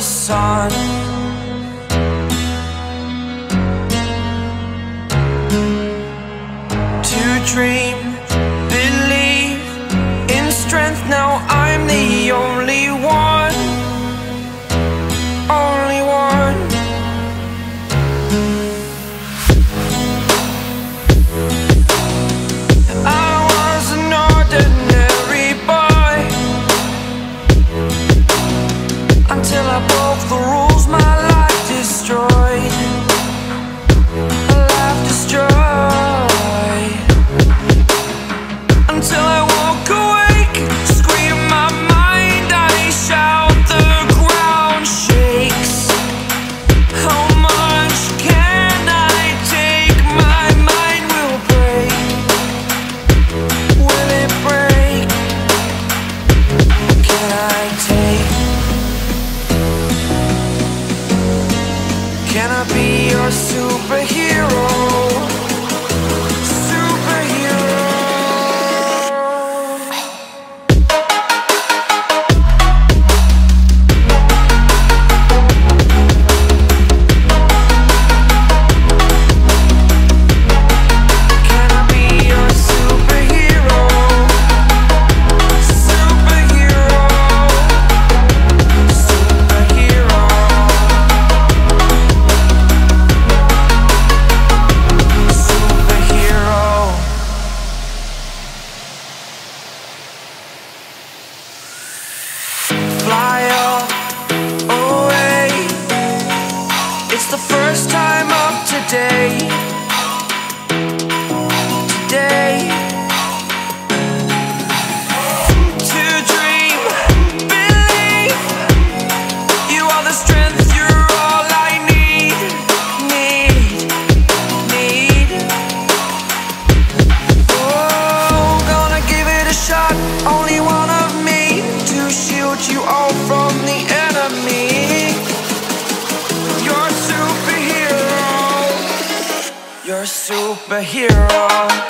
sun. To dream superhero. You're a superhero.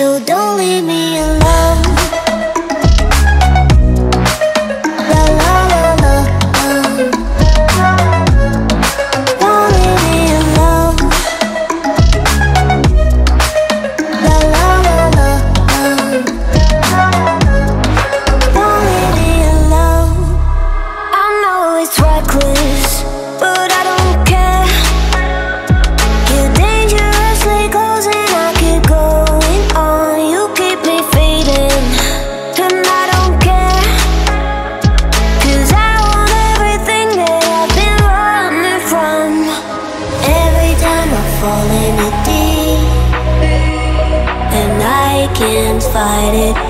So don't leave me fight it.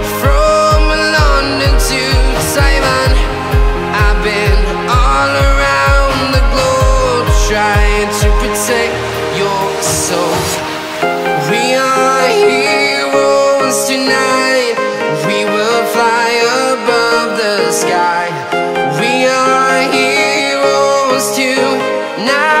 Heroes tonight.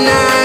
heroes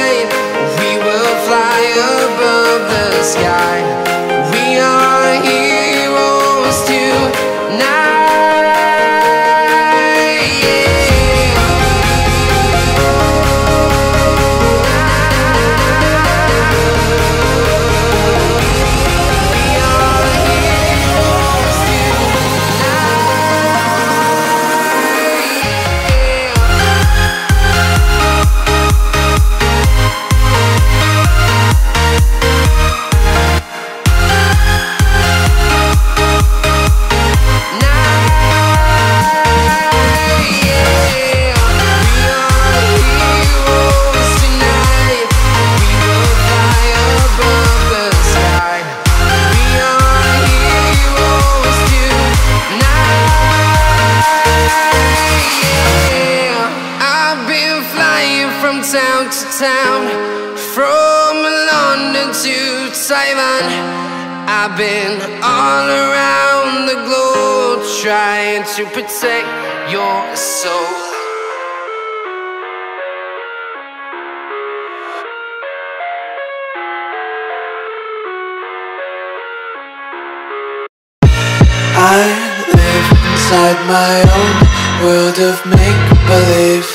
Taiwan. I've been all around the globe trying to protect your soul. I live inside my own world of make believe.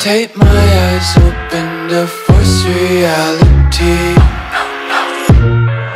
Take my eyes open to force reality.